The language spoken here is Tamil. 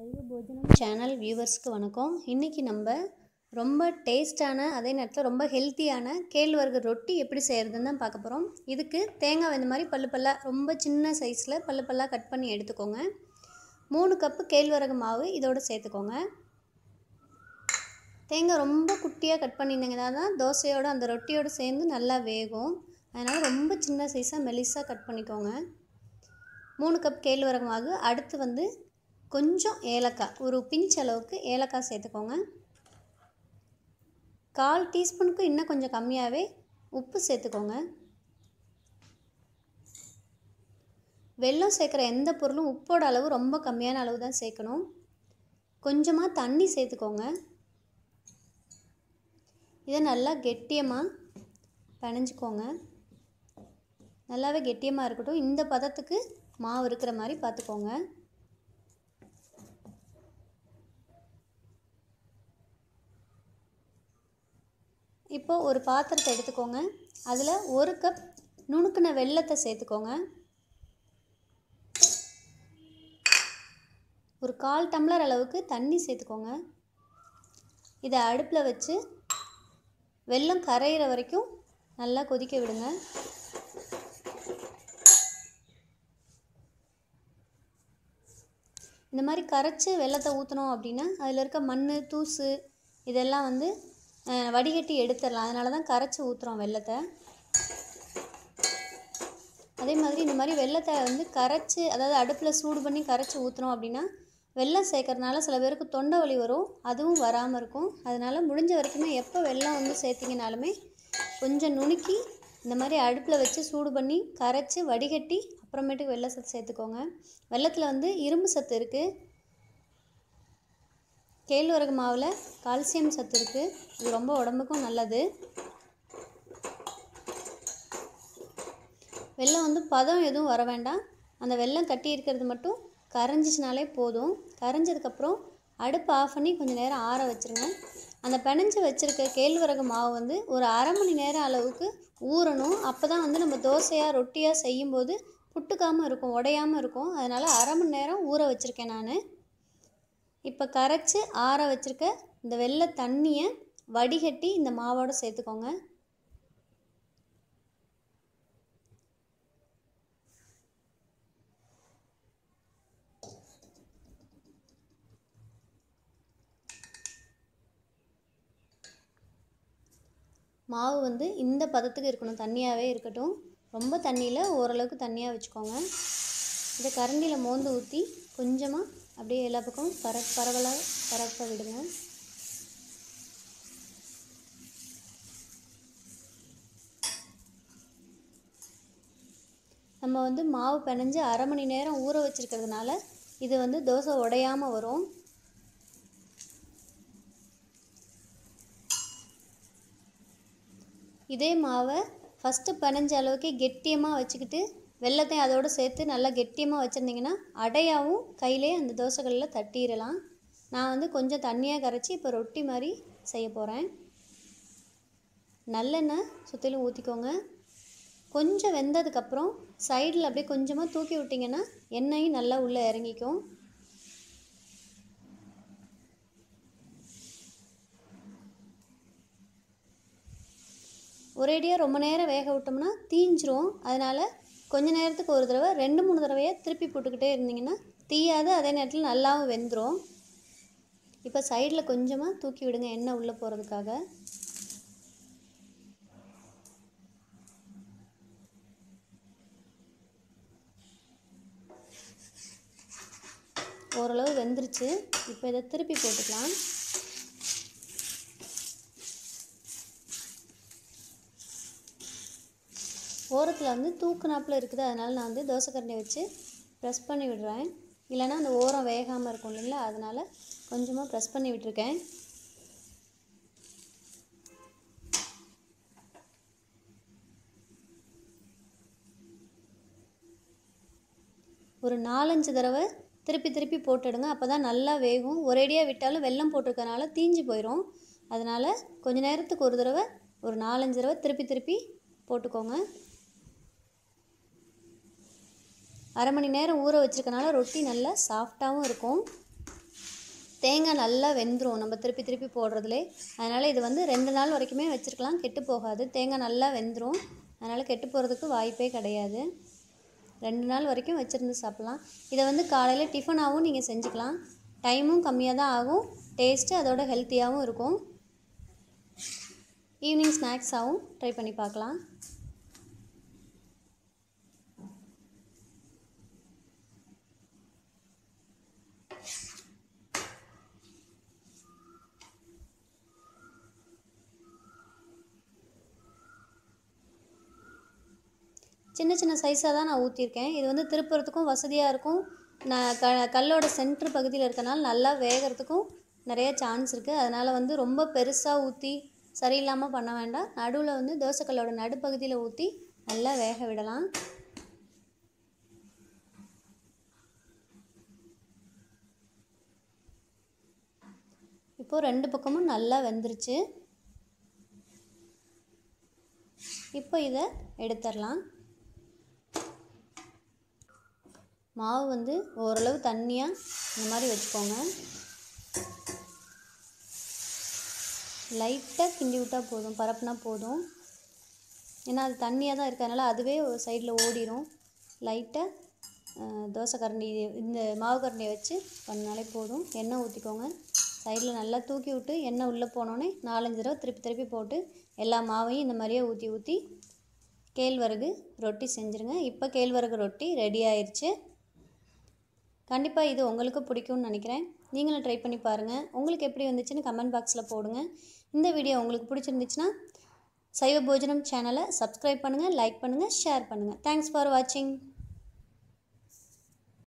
சைவ போஜனம் சேனல் வியூவர்ஸ்க்கு வணக்கம். இன்றைக்கி நம்ம ரொம்ப டேஸ்டான அதே நேரத்தில் ரொம்ப ஹெல்த்தியான கேழ்வரகு ரொட்டி எப்படி செய்கிறதுன்னு தான் பார்க்க போகிறோம் இதுக்கு தேங்காய் இந்த மாதிரி பல்லு பல்லாக ரொம்ப சின்ன சைஸில் பல்லு பல்லாக கட் பண்ணி எடுத்துக்கோங்க. மூணு கப்பு கேழ்வரகு மாவு இதோடு சேர்த்துக்கோங்க. தேங்காய் ரொம்ப குட்டியாக கட் பண்ணியிருந்தீங்கன்னா தான் தோசையோட அந்த ரொட்டியோடு சேர்ந்து நல்லா வேகும். அதனால் ரொம்ப சின்ன சைஸாக மெலிசாக கட் பண்ணிக்கோங்க. மூணு கப் கேழ்வரகு மாவு. அடுத்து வந்து கொஞ்சம் ஏலக்காய் ஒரு பிஞ்ச் அளவுக்கு ஏலக்காய் சேர்த்துக்கோங்க. கால் டீஸ்பூனுக்கு இன்னும் கொஞ்சம் கம்மியாகவே உப்பு சேர்த்துக்கோங்க. வெல்லம் சேர்க்குற எந்த பொருளும் உப்போட அளவு ரொம்ப கம்மியான அளவு தான் சேர்க்கணும். கொஞ்சமாக தண்ணி சேர்த்துக்கோங்க. இதை நல்லா கெட்டியமாக பிணைஞ்சிக்கோங்க நல்லாவே கெட்டியமாக இருக்கட்டும். இந்த பதத்துக்கு மாவு இருக்கிற மாதிரி பார்த்துக்கோங்க. இப்போது ஒரு பாத்திரத்தை எடுத்துக்கோங்க. அதில் ஒரு கப் நுணுக்கின வெல்லத்தை சேர்த்துக்கோங்க. ஒரு கால் டம்ளர் அளவுக்கு தண்ணி சேர்த்துக்கோங்க. இதை அடுப்பில் வச்சு வெல்லம் கரையிற வரைக்கும் நல்லா கொதிக்க விடுங்க. இந்த மாதிரி கரைச்சி வெள்ளத்தை ஊற்றினோம் அப்படின்னா அதில் இருக்க மண் தூசு இதெல்லாம் வந்து வடிகட்டி எடுத்துடலாம். அதனால தான் கரைச்சி ஊற்றுறோம் வெள்ளத்தை அதே மாதிரி இந்த மாதிரி வெள்ளத்தை வந்து கரைச்சி அதாவது அடுப்பில் சூடு பண்ணி கரைச்சி ஊற்றுனோம் அப்படின்னா வெள்ளம் சேர்க்கறதுனால சில பேருக்கு தொண்டை வலி வரும். அதுவும் வராமல் இருக்கும். அதனால் முடிஞ்ச வரைக்குமே எப்போ வெள்ளம் வந்து சேர்த்திங்கனாலுமே கொஞ்சம் நுணுக்கி இந்த மாதிரி அடுப்பில் வச்சு சூடு பண்ணி கரைச்சி வடிகட்டி அப்புறமேட்டுக்கு வெள்ளை சத்து சேர்த்துக்கோங்க. வெள்ளத்தில் வந்து இரும்பு சத்து இருக்குது கேழ்வரகு மாவில் கால்சியம் சத்து இருக்குது இது ரொம்ப உடம்புக்கும் நல்லது. வெள்ளம் வந்து பதம் எதுவும் வர வேண்டாம். அந்த வெள்ளம் கட்டி இருக்கிறது மட்டும் கரைஞ்சிச்சினாலே போதும். கரைஞ்சதுக்கப்புறம் அடுப்பு ஆஃப் பண்ணி கொஞ்சம் நேரம் ஆற வச்சுருங்க. அந்த பிணைஞ்சு வச்சுருக்க கேழ்வரகு மாவு வந்து ஒரு அரை மணி நேரம் அளவுக்கு ஊறணும். அப்போ தான் வந்து நம்ம தோசையாக ரொட்டியாக செய்யும்போது புட்டுக்காமல் இருக்கும் உடையாமல் இருக்கும். அதனால் அரை மணி நேரம் ஊற வச்சுருக்கேன் நான். இப்போ கரைச்சி ஆற வச்சுருக்க இந்த வெள்ளை தண்ணியை வடிகட்டி இந்த மாவோடு சேர்த்துக்கோங்க. மாவு வந்து இந்த பதத்துக்கு இருக்கணும். தண்ணியாகவே இருக்கட்டும். ரொம்ப தண்ணியில் ஓரளவுக்கு தண்ணியாக வச்சுக்கோங்க. இதை கரண்டியில் மோந்து ஊற்றி கொஞ்சமாக அப்படியே எல்லா பக்கமும் பர பரவலாக பரப்ப விடுங்க. நம்ம வந்து மாவு பிணைஞ்சு அரை மணி நேரம் ஊற வச்சுருக்கிறதுனால இது வந்து தோசை உடையாமல் வரும். இதே மாவை ஃபஸ்ட்டு பிணைஞ்ச அளவுக்கு கெட்டியமாக வச்சுக்கிட்டு வெள்ளத்தையும் அதோடு சேர்த்து நல்லா கெட்டியமாக வச்சுருந்திங்கன்னா அடையாகவும் கையிலே அந்த தோசைகளில் தட்டிடலாம். நான் வந்து கொஞ்சம் தண்ணியாக கரைச்சி இப்போ ரொட்டி மாதிரி செய்ய போகிறேன் நல்லெண்ணெய் சுற்றிலும் ஊற்றிக்கோங்க கொஞ்சம் வெந்ததுக்கப்புறம் சைடில் அப்படியே கொஞ்சமாக தூக்கி விட்டிங்கன்னா எண்ணெயும் நல்லா உள்ளே இறங்கிக்கும். ஒரேடியாக ரொம்ப நேரம் வேக விட்டோம்னா தீஞ்சிரும். அதனால் கொஞ்ச நேரத்துக்கு ஒரு தடவை ரெண்டு மூணு தடவையாக திருப்பி போட்டுக்கிட்டே இருந்தீங்கன்னா தீயாது. அதே நேரத்தில் நல்லாவும் வெந்துடும் இப்போ சைடில் கொஞ்சமாக தூக்கி விடுங்க எண்ணெய் உள்ளே போகிறதுக்காக ஓரளவு வெந்துருச்சு. இப்போ இதை திருப்பி போட்டுக்கலாம். ஓரத்தில் வந்து தூக்குனாப்பில் இருக்குது. அதனால் நான் வந்து தோசைக்கரண்டியை வச்சு ப்ரெஸ் பண்ணி விடுறேன். இல்லைனா அந்த ஓரம் வேகாமல் இருக்கும் இல்லைங்களா? அதனால் கொஞ்சமாக ப்ரெஸ் பண்ணி விட்டுருக்கேன். ஒரு நாலஞ்சு தடவை திருப்பி திருப்பி போட்டுடுங்க. அப்போ தான் நல்லா வேகும். ஒரேடியாக விட்டாலும் வெல்லம் போட்டிருக்கனால தீஞ்சு போயிடும் அதனால் கொஞ்ச நேரத்துக்கு ஒரு தடவை ஒரு நாலஞ்சு தடவை திருப்பி திருப்பி போட்டுக்கோங்க. அரை மணி நேரம் ஊற வச்சுருக்கனால ரொட்டி நல்லா சாஃப்டாகவும் இருக்கும். தேங்காய் நல்லா வெந்துடும் நம்ம திருப்பி திருப்பி போடுறதுலே. அதனால் இது வந்து ரெண்டு நாள் வரைக்குமே வச்சுருக்கலாம். கெட்டு போகாது. தேங்காய் நல்லா வெந்துடும் அதனால் கெட்டு போகிறதுக்கு வாய்ப்பே கிடையாது. ரெண்டு நாள் வரைக்கும் வச்சுருந்து சாப்பிட்லாம். இதை வந்து காலையில் டிஃபனாகவும் நீங்கள் செஞ்சுக்கலாம். டைமும் கம்மியாக தான் ஆகும். டேஸ்ட்டு அதோட ஹெல்த்தியாகவும் இருக்கும். ஈவினிங் ஸ்நாக்ஸாகவும் ட்ரை பண்ணி பார்க்கலாம். சின்ன சின்ன சைஸாக தான் நான் ஊற்றிருக்கேன் இது வந்து திருப்புறத்துக்கும் வசதியாக இருக்கும். நான் க கல்லோட சென்ட்ரு பகுதியில் இருக்கனால நல்லா வேகிறதுக்கும் நிறைய சான்ஸ் இருக்குது அதனால் வந்து ரொம்ப பெருசாக ஊற்றி சரியில்லாமல் பண்ண வேண்டாம். நடுவில் வந்து தோசைக்கல்லோட நடுப்பகுதியில் ஊற்றி நல்லா வேக விடலாம். இப்போது ரெண்டு பக்கமும் நல்லா வெந்துருச்சு. இப்போ இதை எடுத்துடலாம். மாவு வந்து ஓரளவு தண்ணியாக இந்த மாதிரி வச்சுக்கோங்க. லைட்டாக கிண்டி விட்டால் போதும் பரப்புனா போதும். ஏன்னா அது தண்ணியாக தான் இருக்கிறதுனால அதுவே ஒரு சைடில் ஓடிடும் லைட்டாக தோசை கரண்டி இந்த மாவு கரண்டியை வச்சு பண்ணாலே போதும். எண்ணெய் ஊற்றிக்கோங்க சைடில் நல்லா தூக்கி விட்டு எண்ணெய் உள்ளே போனோடனே நாலஞ்சு தடவை திருப்பி திருப்பி போட்டு எல்லா மாவையும் இந்த மாதிரியே ஊற்றி ஊற்றி கேழ்வரகு ரொட்டி செஞ்சுருங்க. இப்போ கேழ்வரகு ரொட்டி ரெடி ஆயிடுச்சு கண்டிப்பாக இது உங்களுக்கு பிடிக்கும்னு நினைக்கிறேன். நீங்களும் ட்ரை பண்ணி பாருங்கள் உங்களுக்கு எப்படி வந்துச்சுன்னு கமெண்ட் பாக்ஸில் போடுங்க. இந்த வீடியோ உங்களுக்கு பிடிச்சிருந்துச்சுன்னா சைவ போஜனம் சேனலை சப்ஸ்கிரைப் பண்ணுங்கள் லைக் பண்ணுங்கள் ஷேர் பண்ணுங்கள் தேங்க்ஸ் ஃபார் வாட்சிங்